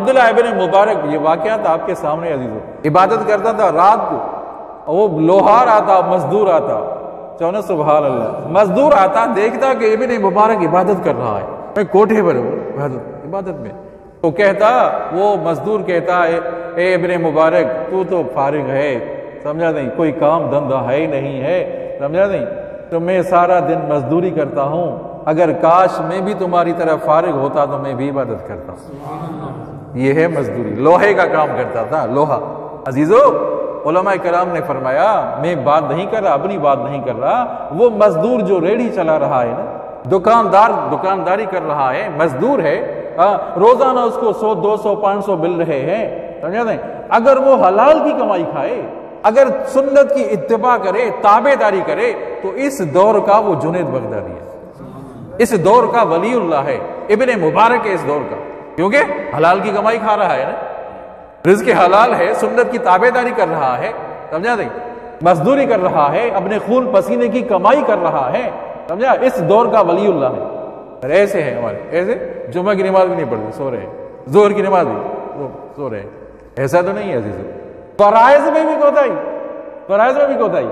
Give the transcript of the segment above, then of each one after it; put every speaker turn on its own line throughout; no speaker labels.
अब्दुल्ला मुबारक, ये वाकयात आपके सामने अजीजों इबादत करता था रात को। वो लोहार आता, मजदूर आता। चौना सुबह अल्लाह मजदूर आता, देखता कि इबन मुबारक इबादत कर रहा है। मैं कोठे पर हूँ? इबादत में। तो कहता, वो मजदूर कहता है ए इबन मुबारक, तू तो फारिग है। समझा नहीं, कोई काम धंधा है ही नहीं है। समझा नहीं? तो मैं सारा दिन मजदूरी करता हूँ। अगर काश मैं भी तुम्हारी तरह फारिग होता तो मैं भी इबादत करता ये है मजदूरी। लोहे का काम करता था लोहा। अजीजो कराम ने फरमाया मैं बात नहीं कर रहा अपनी बात नहीं कर रहा वो मजदूर जो रेडी चला रहा है ना दुकानदार दुकानदारी कर रहा है मजदूर है आ, रोज़ाना उसको सौ दो सौ पाँच सौ मिल रहे हैं। समझा दें अगर वो हलाल की कमाई खाए अगर सुन्नत की इत्तबा करे ताबेदारी करे तो इस दौर का वो जुनेद बगदादी है। इस दौर का वलीउल्लाह है। इबन मुबारक है इस दौर का। क्योंकि हलाल की कमाई खा रहा है ना? रिज्क हलाल है, सुन्नत की ताबेदारी कर रहा है, समझा नहीं? मजदूरी कर रहा है, अपने खून पसीने की कमाई कर रहा है, समझा? इस दौर का वलीउल्लाह है। और ऐसे है हमारे, ऐसे? जुम्मा की नमाज़ भी नहीं पढ़ते, सो रहे ज़ोर की नमाज़ भी सो रहे ऐसा तो नहीं है अज़ीज़ फराइज में भी कोताही, फराइज में भी कोताही।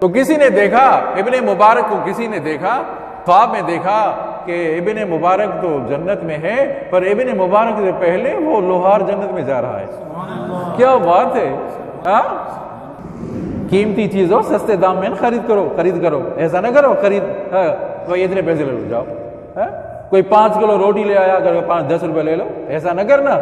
तो किसी ने देखा, इबन मुबारक को किसी ने देखा ख्वाब में देखा कि इबन मुबारक तो जन्नत में है, पर इबन मुबारक से पहले वो लोहार जन्नत में जा रहा है। क्या बात है? हा? कीमती चीज़ हो सस्ते दाम में खरीद करो खरीद करो। ऐसा ना करो, खरीद तो इतने पैसे ले लो, जाओ। हा? कोई पाँच किलो रोटी ले आया, अगर पाँच, दस रुपए ले लो। ऐसा ना करना।